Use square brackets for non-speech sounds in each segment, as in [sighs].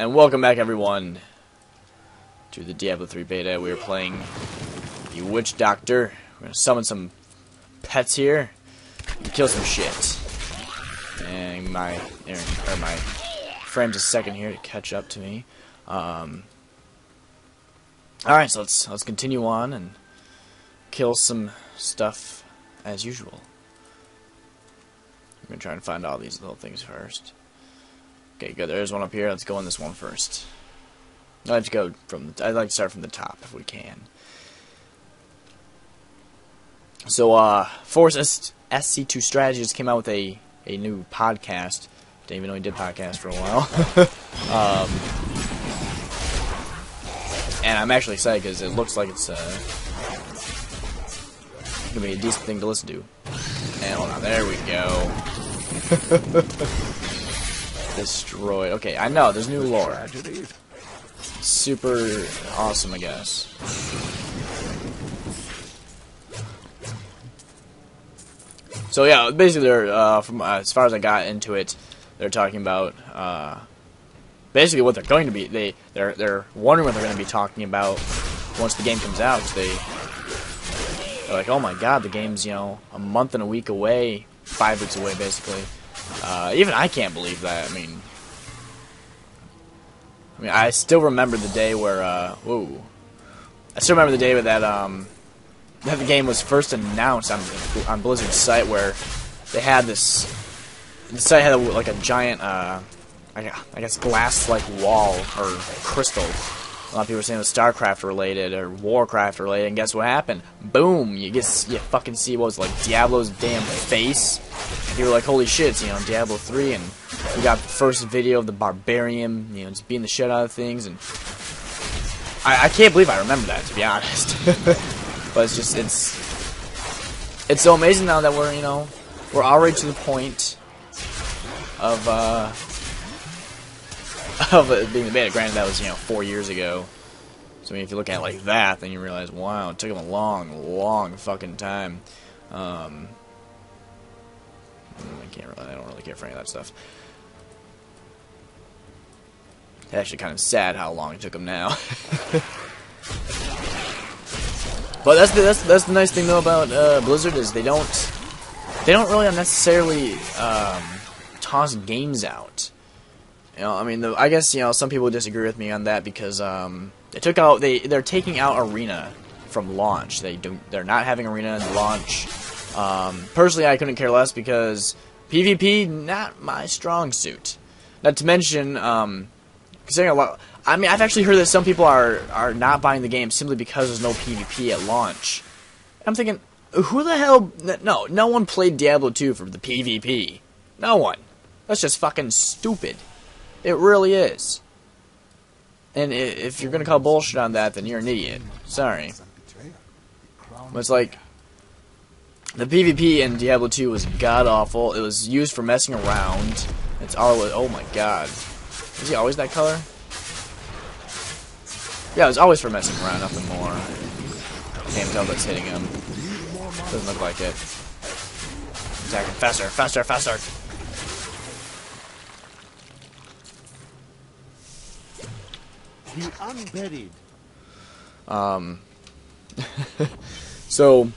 And welcome back, everyone, to the Diablo 3 beta. We are playing the Witch Doctor. We're going to summon some pets here and kill some shit. And my, or my frame's a second here to catch up to me. Um, Alright, so let's, let's continue on and kill some stuff as usual. I'm going to try and find all these little things first. Okay, good. There's one up here. Let's go on this one first. I'd like to go from. I'd like to start from the top if we can. So, uh, Force SC2 Strategies came out with a a new podcast. Didn't even know he did podcast for a while. [laughs] um, and I'm actually excited because it looks like it's uh, gonna be a decent thing to listen to. And hold on, there we go. [laughs] destroyed. Okay, I know, there's new lore. Super awesome, I guess. So yeah, basically, they're, uh, from uh, as far as I got into it, they're talking about uh, basically what they're going to be. They they're they're wondering what they're going to be talking about once the game comes out. They they're like, oh my god, the game's you know a month and a week away, five weeks away, basically. Uh, even I can't believe that. I mean, I mean, I still remember the day where, uh, I still remember the day that um, that the game was first announced on on Blizzard's site, where they had this. The site had a, like a giant, uh, I guess, glass-like wall or crystal. A lot of people were saying it was StarCraft related or Warcraft related, and guess what happened? Boom! You get you fucking see what was like Diablo's damn face you were like, holy shit, you know, Diablo 3, and we got the first video of the Barbarian, you know, just beating the shit out of things, and I, I can't believe I remember that, to be honest. [laughs] but it's just, it's, it's so amazing now that we're, you know, we're already to the point of, uh, [laughs] of it being the beta. Granted, that was, you know, four years ago. So, I mean, if you look at it like that, then you realize, wow, it took them a long, long fucking time. Um, I can't really, I don't really care for any of that stuff. It's actually kind of sad how long it took them now. [laughs] but that's the that's that's the nice thing though about uh, Blizzard is they don't they don't really unnecessarily um, toss games out. You know, I mean, the, I guess you know some people disagree with me on that because um, they took out they they're taking out Arena from launch. They do they're not having Arena in launch. Um, personally, I couldn't care less because PvP not my strong suit. Not to mention, um, considering a lot. I mean, I've actually heard that some people are are not buying the game simply because there's no PvP at launch. I'm thinking, who the hell? No, no one played Diablo 2 for the PvP. No one. That's just fucking stupid. It really is. And if you're gonna call bullshit on that, then you're an idiot. Sorry. It's like, the PvP in Diablo 2 was god awful. It was used for messing around. It's was. Oh my god. Is he always that color? Yeah, it was always for messing around, nothing more. Can't tell that's hitting him. Doesn't look like it. Attacking faster, faster, faster! The unburied. Um. [laughs] so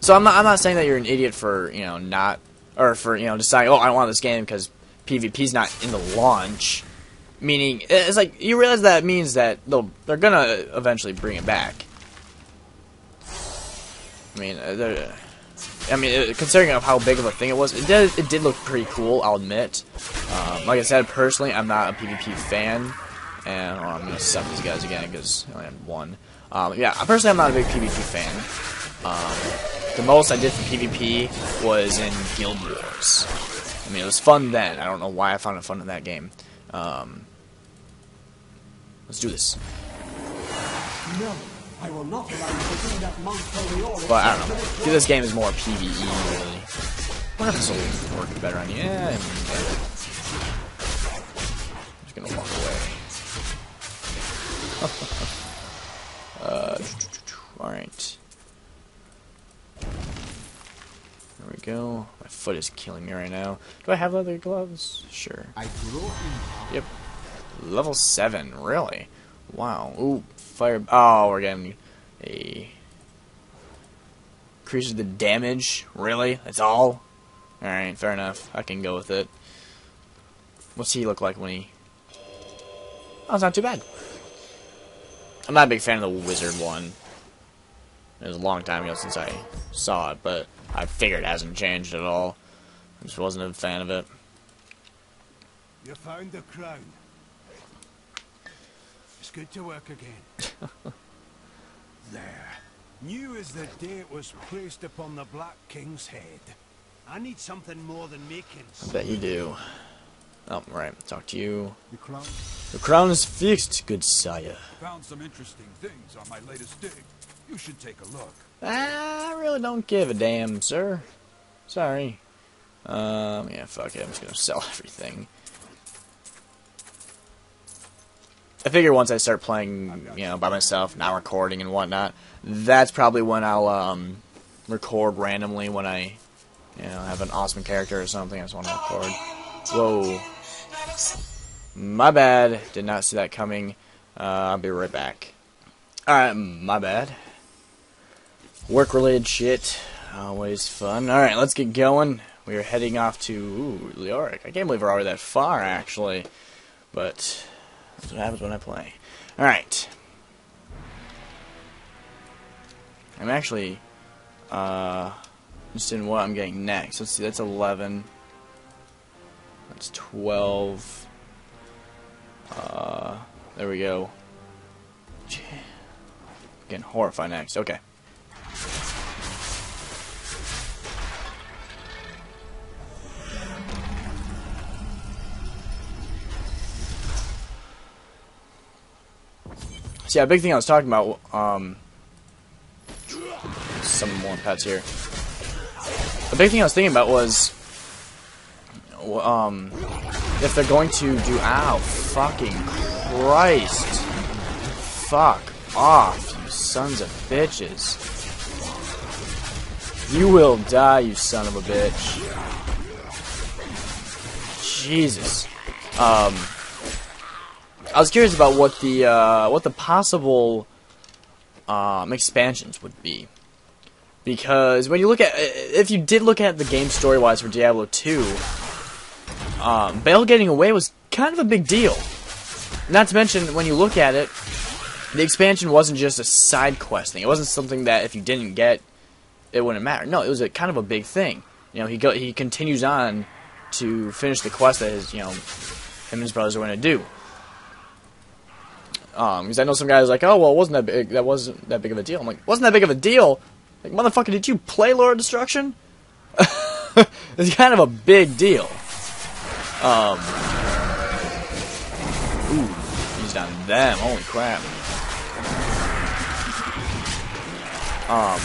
so I'm not I'm not saying that you're an idiot for you know not or for you know deciding oh I want this game because PvP's not in the launch. Meaning it's like you realize that means that they'll they're gonna eventually bring it back. I mean, uh, I mean, uh, considering of how big of a thing it was, it did it did look pretty cool. I'll admit. Um, like I said, personally, I'm not a PvP fan, and I'm gonna suck these guys again because I only had one. Um, yeah, personally, I'm not a big PvP fan. Um, the most I did for PvP was in Guild Wars. I mean, it was fun then. I don't know why I found it fun in that game. Um, let's do this. No, I will not allow you to bring that monk But I don't know. This game is more PvE, really. I wonder if this will work better on you. Yeah, I'm just gonna walk away. [laughs] uh, alright. There we go. My foot is killing me right now. Do I have leather gloves? Sure. I grow in Yep. Level 7, really? Wow. Ooh, fire. Oh, we're getting a. Increases the damage? Really? That's all? Alright, fair enough. I can go with it. What's he look like when he. Oh, it's not too bad. I'm not a big fan of the wizard one. It was a long time ago since I saw it, but I figured it hasn't changed at all. I just wasn't a fan of it. You found the crown. Good to work again. [laughs] there. New as the day it was placed upon the Black King's head. I need something more than makings. I bet you do. Oh, right. Talk to you. the crown. The crown is fixed, good sire. Found some interesting things on my latest dig. You should take a look. I really don't give a damn, sir. Sorry. Um, yeah, fuck it. I'm just gonna sell [laughs] everything. I figure once I start playing, you know, by myself, not recording and whatnot, that's probably when I'll um, record randomly when I, you know, have an awesome character or something. I just want to record. Whoa. My bad. Did not see that coming. Uh, I'll be right back. Alright, my bad. Work related shit. Always fun. Alright, let's get going. We are heading off to ooh, Leoric. I can't believe we're already that far, actually. But that's what happens when I play. Alright. I'm actually uh, interested in what I'm getting next. Let's see, that's 11. That's 12. Uh, there we go. Getting horrified next. Okay. So yeah, big thing I was talking about. Um, some more pets here. The big thing I was thinking about was, um, if they're going to do. Ow, fucking Christ! Fuck off, you sons of bitches! You will die, you son of a bitch. Jesus. Um, I was curious about what the uh, what the possible um, expansions would be, because when you look at if you did look at the game story wise for Diablo 2, um, Baal getting away was kind of a big deal. Not to mention when you look at it, the expansion wasn't just a side quest thing. It wasn't something that if you didn't get, it wouldn't matter. No, it was a kind of a big thing. You know, he go he continues on to finish the quest that his you know him and his brothers are going to do. Um, because I know some guys like, oh well, it wasn't that big. That wasn't that big of a deal. I'm like, wasn't that big of a deal? Like, motherfucker, did you play Lord of Destruction? [laughs] it's kind of a big deal. Um, ooh, he's down them. Holy crap. Um,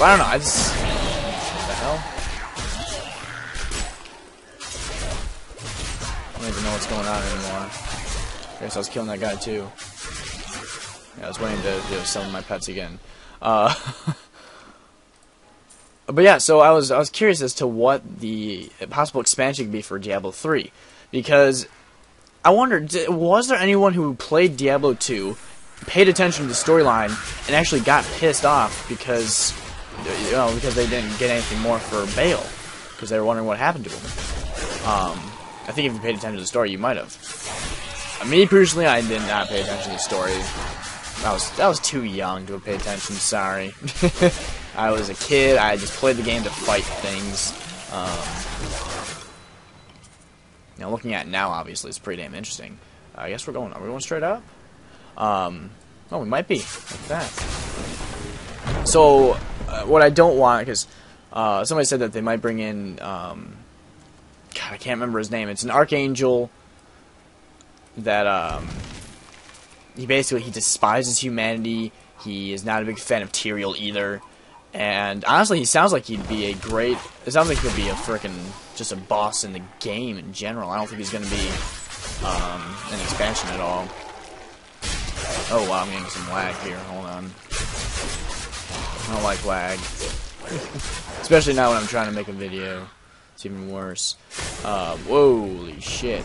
I don't know. I just what the hell. I don't even know what's going on anymore. Guess I was killing that guy too. Yeah, I was waiting to you know, summon my pets again. Uh, [laughs] but yeah, so I was I was curious as to what the possible expansion could be for Diablo 3, because I wondered was there anyone who played Diablo 2, paid attention to the storyline, and actually got pissed off because you know because they didn't get anything more for Baal, because they were wondering what happened to him. Um, I think if you paid attention to the story, you might have. Me personally, I did not pay attention to the story. I was I was too young to pay attention. Sorry. [laughs] I was a kid. I just played the game to fight things. Um, looking at it now, obviously, it's pretty damn interesting. I guess we're going. Are we going straight up? Um, oh, we might be like that. So, uh, what I don't want, because uh, somebody said that they might bring in. Um, God, I can't remember his name. It's an archangel that um, he basically he despises humanity. He is not a big fan of Tyrael either. And honestly, he sounds like he'd be a great. It sounds like he'd be a freaking just a boss in the game in general. I don't think he's going to be um, an expansion at all. Oh wow, I'm getting some lag here. Hold on. I don't like lag. Especially now when I'm trying to make a video. It's even worse. Uh, holy shit.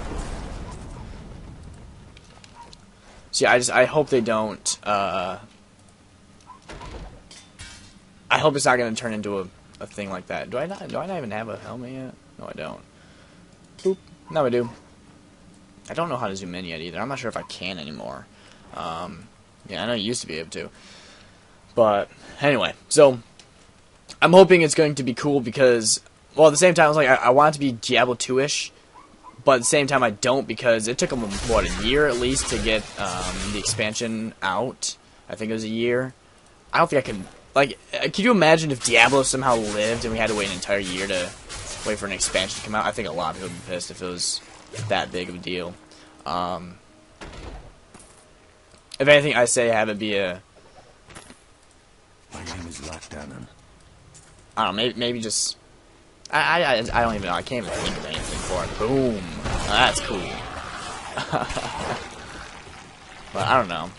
See, I just I hope they don't. Uh, I hope it's not going to turn into a, a thing like that. Do I not? Do I not even have a helmet yet? No, I don't. Boop. Now I do. I don't know how to zoom in yet either. I'm not sure if I can anymore. Um, yeah, I know you used to be able to. But anyway, so I'm hoping it's going to be cool because, well, at the same time, I was like, I, I want it to be Diablo 2-ish, but at the same time, I don't because it took them what a year at least to get um, the expansion out. I think it was a year. I don't think I can. Like, uh, could you imagine if Diablo somehow lived and we had to wait an entire year to wait for an expansion to come out? I think a lot of people would be pissed if it was that big of a deal. Um, if anything, I say have it be a My name is Lockdown. I don't know, maybe, maybe just. I, I, I don't even know. I can't even think of anything for it. Boom. That's cool. [laughs] but I don't know.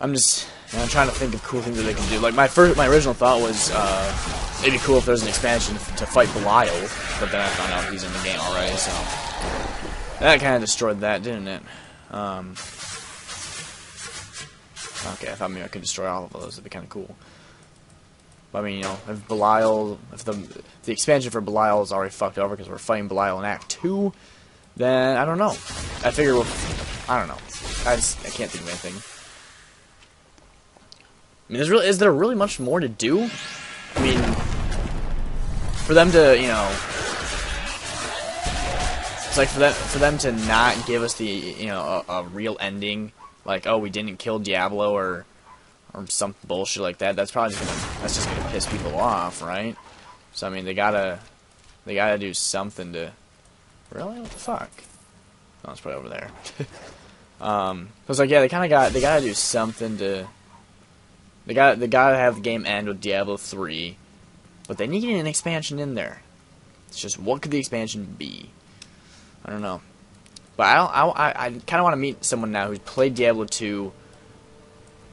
I'm just you know, I'm trying to think of cool things that they can do. Like my first, my original thought was uh, it'd be cool if there's an expansion to fight Belial, but then I found out he's in the game already, so that kind of destroyed that, didn't it? Um, Okay, I thought maybe I could destroy all of those. That'd be kind of cool. I mean, you know, if Belial, if the the expansion for Belial is already fucked over because we're fighting Belial in Act Two, then I don't know. I figure we'll, I don't know. I just I can't think of anything. I mean, there's really is there really much more to do? I mean, for them to you know, it's like for them for them to not give us the you know a, a real ending like oh we didn't kill Diablo or or some bullshit like that. That's probably just gonna that's just gonna piss people off, right? So I mean they gotta they gotta do something to really what the fuck? Oh, it's probably over there. [laughs] um, I was like yeah they kind of got they gotta do something to they got they gotta have the game end with Diablo three, but they need an expansion in there. It's just what could the expansion be? I don't know. But I don't, I, I kind of want to meet someone now who's played Diablo 2,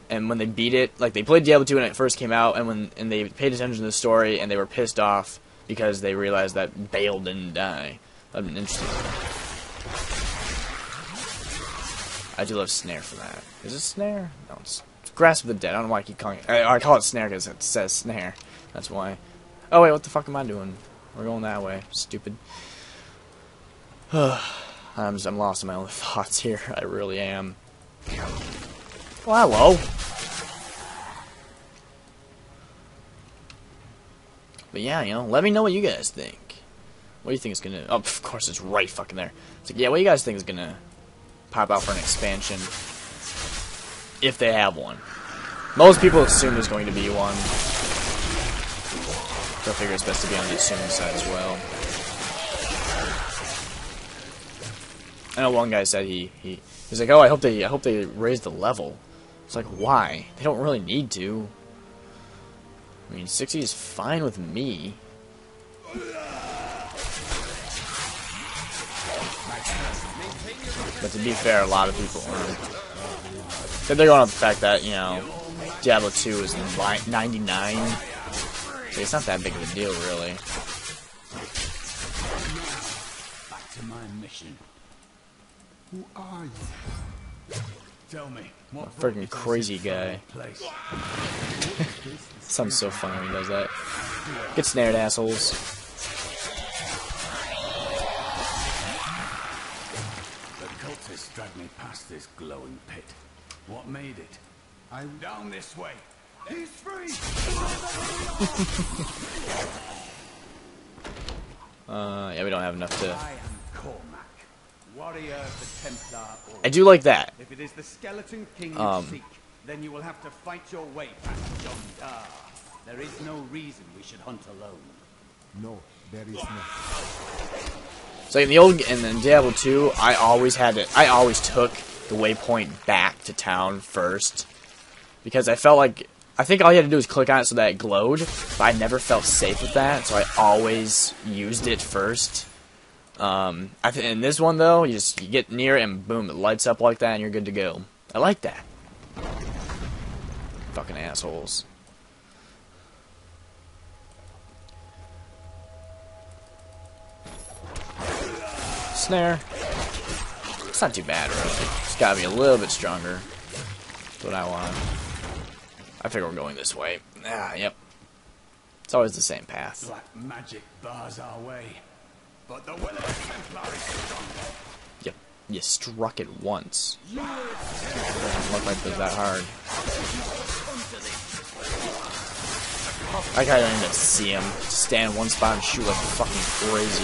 and when they beat it, like they played Diablo 2 when it first came out, and when and they paid attention to the story, and they were pissed off because they realized that Baal didn't die. That'd been interesting. I do love Snare for that. Is it Snare? No, it's, it's Grasp of the Dead. I don't know why I keep calling it. I, I call it Snare because it says Snare. That's why. Oh wait, what the fuck am I doing? We're going that way. Stupid. [sighs] I'm just, I'm lost in my own [laughs] thoughts here. I really am. Well, hello. But yeah, you know, let me know what you guys think. What do you think is gonna? Oh, [laughs] of course, it's right fucking there. It's like, yeah, what do you guys think is gonna pop out for an expansion if they have one? Most people assume there's going to be one. So I figure it's best to be on the assuming side as well. I know one guy said he he he's like, oh, I hope they I hope they raise the level. It's like, why? They don't really need to. I mean, 60 is fine with me. But to be fair, a lot of people aren't. They're going on the fact that, you know, Diablo 2 is 99. So it's not that big of a deal, really. Back to my mission. Who are you? Tell me, what A freaking crazy guy. Place? [laughs] Sounds so funny when he does that. Get snared, assholes. The cultists dragged me past this glowing pit. What made it? I'm Down this way. He's free! [laughs] Uh, yeah, we don't have enough to. I warrior the Templar Order. I do like that. If it is the Skeleton King you Um. seek, then you will have to fight your way past John Dar. There is no reason we should hunt alone. No, there is not. So in the old in the Diablo 2, I always had to. I always took the waypoint back to town first because I felt like I think all you had to do was click on it so that it glowed, but I never felt safe with that, so I always used it first. Um, in this one though, you just you get near it and boom, it lights up like that, and you're good to go. I like that. Fucking assholes. Snare. It's not too bad, really. It's gotta be a little bit stronger. That's what I want. I figure we're going this way. Ah, yep. It's always the same path. Black magic bars our way. But the will of the Templar is stronger. Yep. You struck it once. Doesn't look like it's that hard. I kinda don't even see him. Stand one spot and shoot like fucking crazy.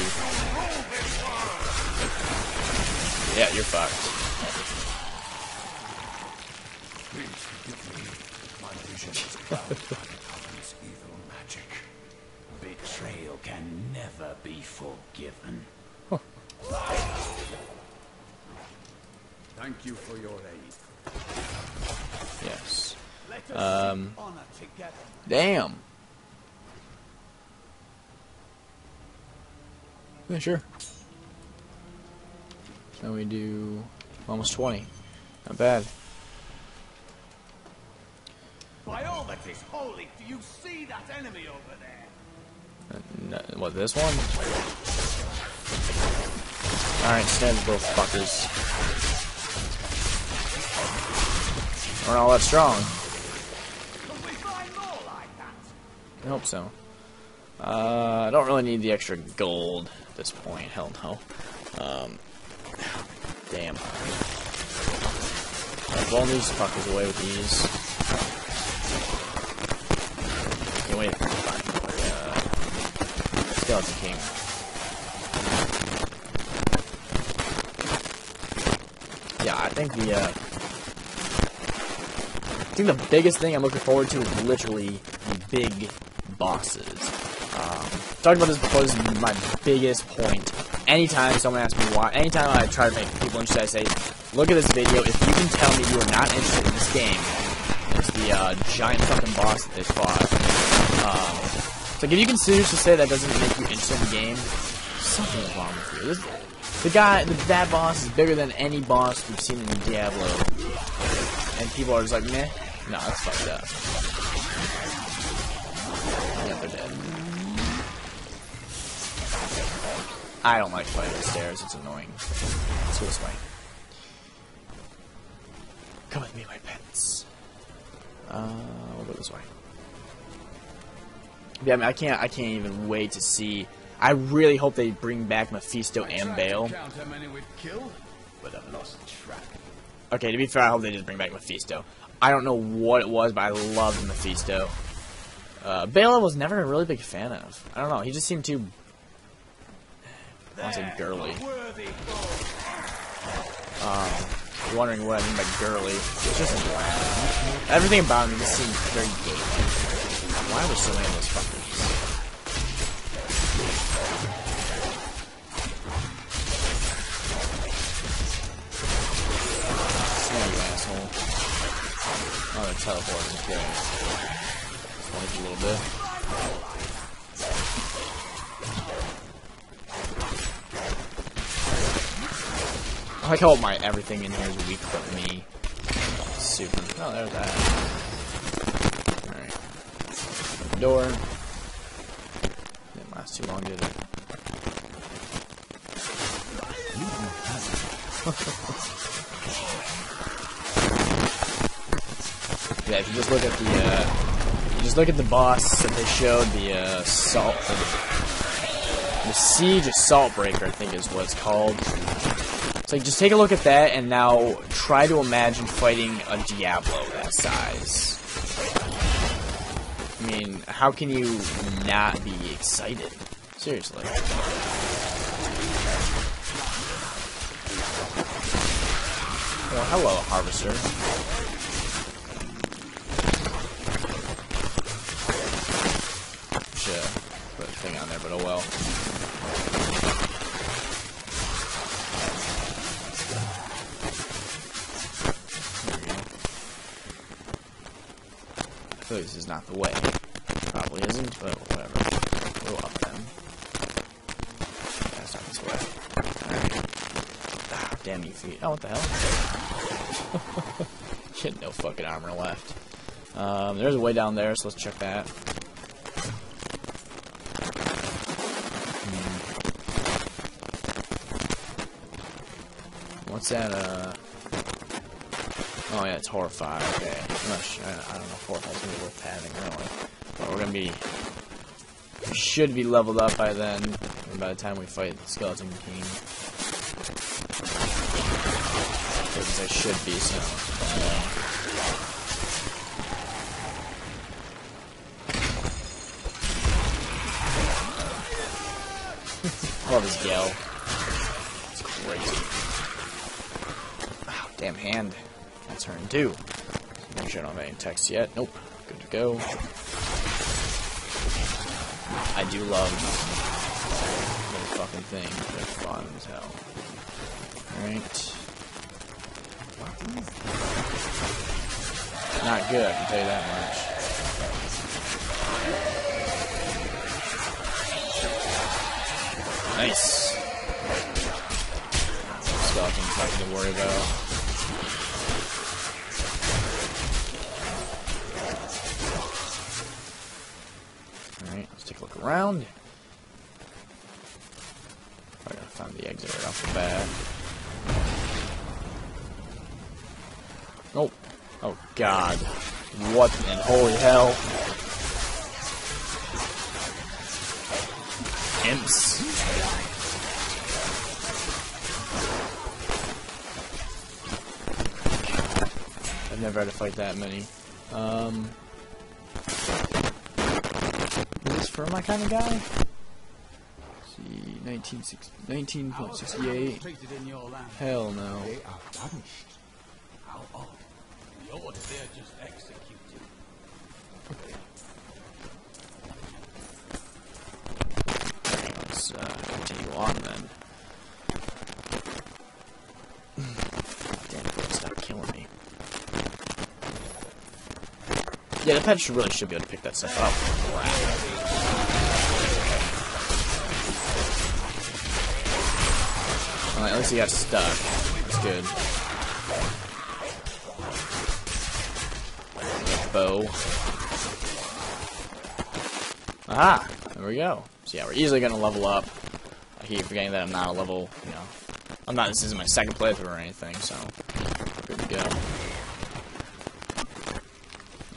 Yeah, you're fucked. Please forgive me. My vision is [laughs] clouded never be forgiven. Thank you for your aid. Yes. Um, honor together. Damn. Yeah, sure. So we do almost 20. Not bad. By all that is holy, do you see that enemy over there? Uh, what, this one? Alright, stand both fuckers. We're not all that strong. I hope so. Uh, I don't really need the extra gold at this point. Hell no. Um, damn. I'll blow these fuckers away with these. Wait Skeleton King. Yeah, I think the, uh, I think the biggest thing I'm looking forward to is literally the big bosses. Um, talked about this before. This is my biggest point. Anytime someone asks me why, anytime I try to make people interested, I say, "Look at this video. If you can tell me you are not interested in this game, it's the uh, giant fucking boss that they fought. Like if you can seriously say that doesn't make you into the game, something is wrong with you. This, the guy, the, that boss is bigger than any boss we've seen in Diablo, and people are just like, meh. No, that's fucked up. Yeah, they're dead. I don't like fighting the stairs. It's annoying. Let's go this way. Come with me, my pets. Uh, we'll go this way. Yeah, I mean, I can't. I can't even wait to see. I really hope they bring back Mephisto and Baal. Count how many we've killed, but I've lost track. Okay, to be fair, I hope they just bring back Mephisto. I don't know what it was, but I loved Mephisto. Uh, Baal I was never a really big fan of. I don't know. He just seemed too. I want to say girly. Worthy wondering what I mean by girly. It's just everything about him just seemed very gay. Why are there so many of those fuckers? Snare, you asshole. Oh, they're teleporting. Okay. Just a little bit. I like how my everything in here is weak but me. Super. Oh, there's that. Door. Didn't last too long, did it? [laughs] yeah, if you just look at the, uh, just look at the boss that they showed, the, uh, salt, the, the Siege Assault Breaker, I think is what it's called. So just take a look at that and now try to imagine fighting a Diablo that size. I mean, how can you not be excited? Seriously. Well, hello, Harvester. Should put a thing on there, but oh well. Is not the way. Probably isn't, but whatever. Go up then. That's not this way. Alright. Ah, damn you feet. Oh, what the hell? [laughs] you had no fucking armor left. Um, there's a way down there, so let's check that. Hmm. What's that, uh... Oh yeah, it's horrify, okay. I'm not sure, I don't know if horrify's gonna be worth having, really. But we're gonna be... We should be leveled up by then, and by the time we fight the Skeleton King. Because I should be, so... [laughs] Love his yell. It's crazy. Wow, damn hand. Turn two. Make sure I don't have any text yet. Nope. Good to go. I do love little fucking thing. They're fun as hell. Alright. Not good, I can tell you that much. Nice. Nothing to worry about. Alright, let's take a around. I gotta find the exit right off the bat. Nope. Oh god. What in holy hell? Imps. I've never had to fight that many. Um, for my kind of guy? Let's see, 1960 19.68. Treated in your land. Hell no. They are punished. How odd. The order they're just executed. Let's uh, continue on then. Damn it, stop killing me. Yeah, the pet should really should be able to pick that stuff up. Well, at least he got stuck. That's good. Bow. Aha! There we go. So yeah, we're easily gonna level up. I keep forgetting that I'm not a level, you know. I'm not, this isn't my second playthrough or anything, so. Good to go.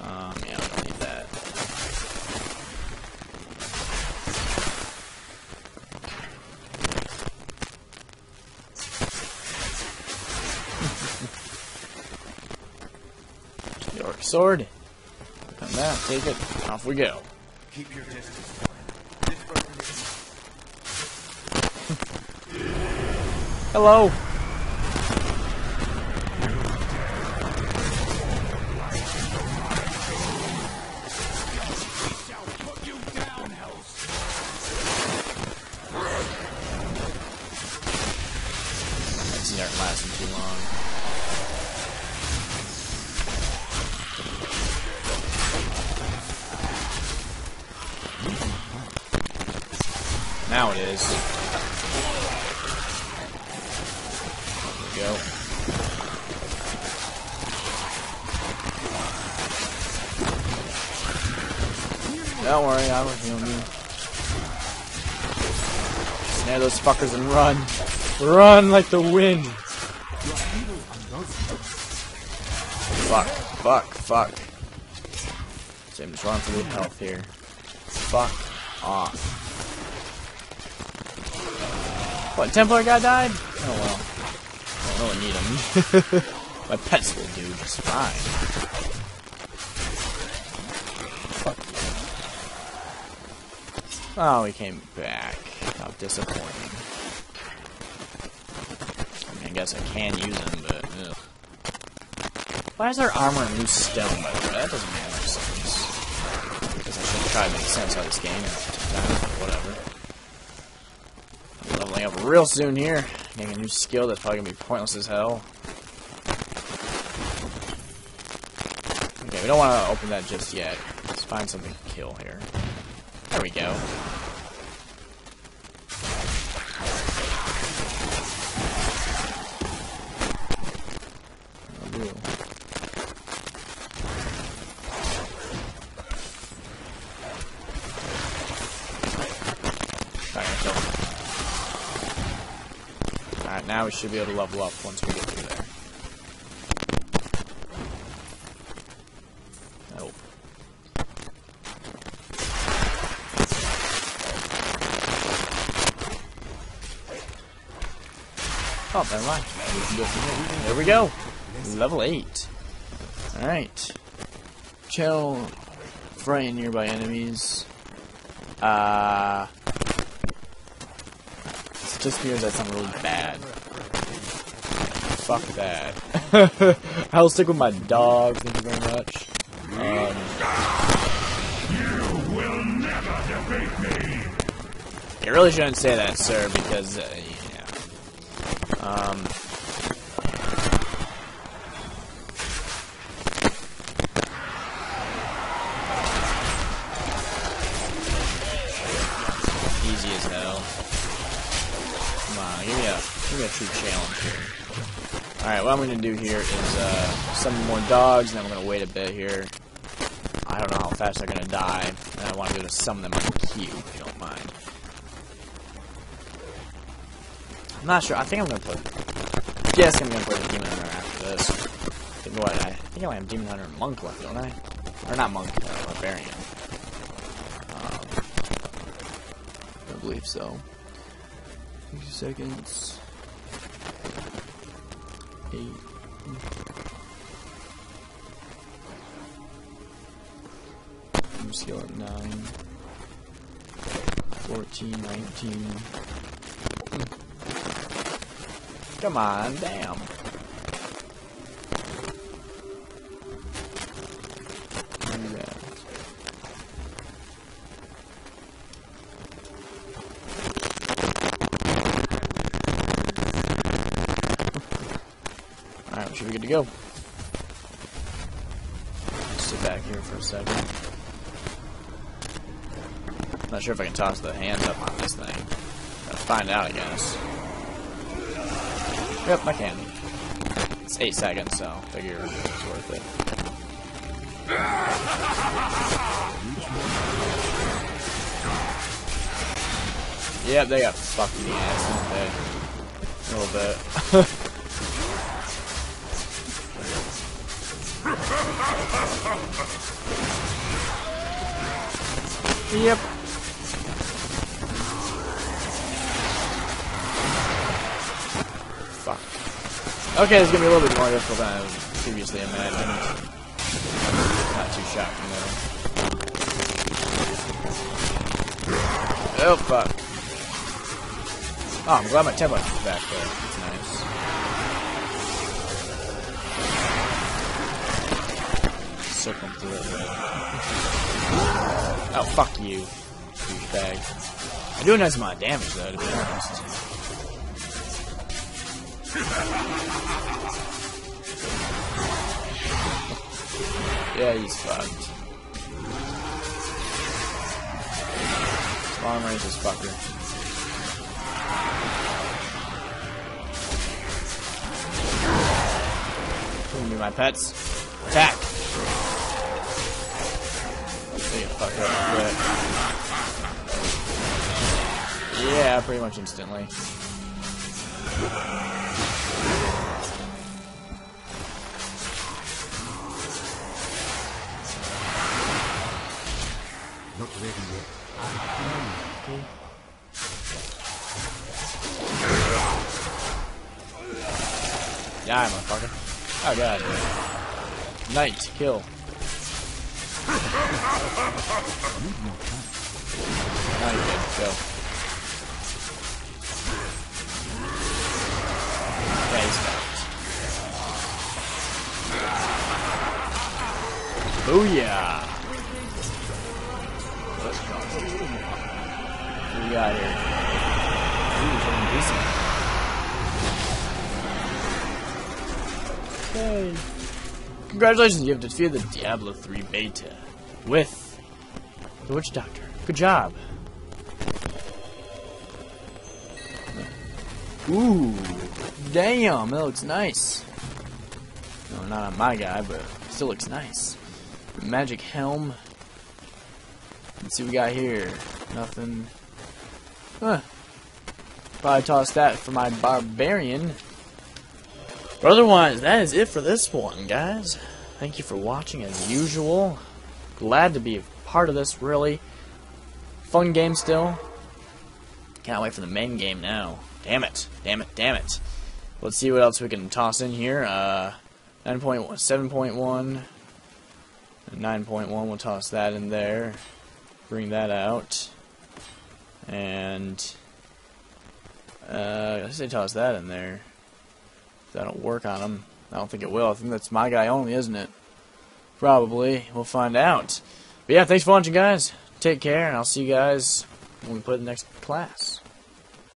Um, yeah, we don't need that. the orc sword. Come that, take it, off we go. Keep your distance. Hello. Is. There we go. Don't worry, I'm with you. Snare those fuckers and run. Run like the wind. Fuck, fuck, fuck. I'm just running for the health here. Fuck off. What, Templar guy died? Oh well. I don't really need him. [laughs] My pets will do just fine. Oh, he came back. How disappointing. I mean, I guess I can use him, but ugh. Why is there armor and loose stone, by the way? That doesn't make sense. I should try to make sense out of this game real soon here. Getting a new skill that's probably gonna be pointless as hell. Okay, we don't want to open that just yet. Let's find something to kill here. There we go. Sorry, I Alright, now we should be able to level up once we get through there. Oh. Never mind. We. There we go. Level 8. Alright. Channel frighten nearby enemies. Uh. Just appears that sound really bad. Fuck that. [laughs] I'll stick with my dog, thank you very much. Um, you really shouldn't say that, sir, because, uh, yeah. Um, easy as hell. Give me a give me a true challenge here. Alright, what I'm gonna do here is uh summon more dogs, and then we're gonna wait a bit here. I don't know how fast they're gonna die, and I want to be able to summon them on cue, if you don't mind. I'm not sure. I think I'm gonna play. Yes, I'm gonna play the Demon Hunter after this. What? I think I only have Demon Hunter and Monk left, don't I? Or not Monk, uh, Barbarian. Um, I believe so. 60 seconds. Eight. I'm skill at 9. 14, 19. Hmm. Come on, damn. To go. Sit back here for a second. Not sure if I can toss the hands up on this thing. Gotta find out, I guess. Yep, I can. It's eight seconds, so figure it's worth it. Yep, they got fucked in the ass, didn't they? A little bit. Yep. Fuck. Okay, it's gonna be a little bit more difficult than I previously imagined. Not too shocking though. Oh fuck. Oh, I'm glad my tempo is back there. That's nice. Circle through. Oh, fuck you, douchebag. I do a nice amount of damage, though, to be honest. yeah, he's fucked. Long range this fucker. Give me my pets. They get fucked up quick. Yeah, pretty much instantly. Not ready yet. Die, motherfucker. Oh god. Knight, kill. Go. Yeah, decent. Yay. Congratulations, you have defeated the Diablo 3 beta with the Witch Doctor. Good job. Ooh, damn, that looks nice. No, not on my guy, but still looks nice. Magic helm. Let's see what we got here. Nothing. Huh. Probably toss that for my barbarian. But otherwise, that is it for this one, guys. Thank you for watching as usual. Glad to be part of this, really. Fun game still. Can't wait for the main game now. Damn it. Damn it. Damn it. Let's see what else we can toss in here. Uh, 9.1, 7.1, 9.1. We'll toss that in there. Bring that out. And uh, I say toss that in there. That'll work on him. I don't think it will. I think that's my guy only, isn't it? Probably. We'll find out. But yeah, thanks for watching, guys. Take care, and I'll see you guys when we play the next class.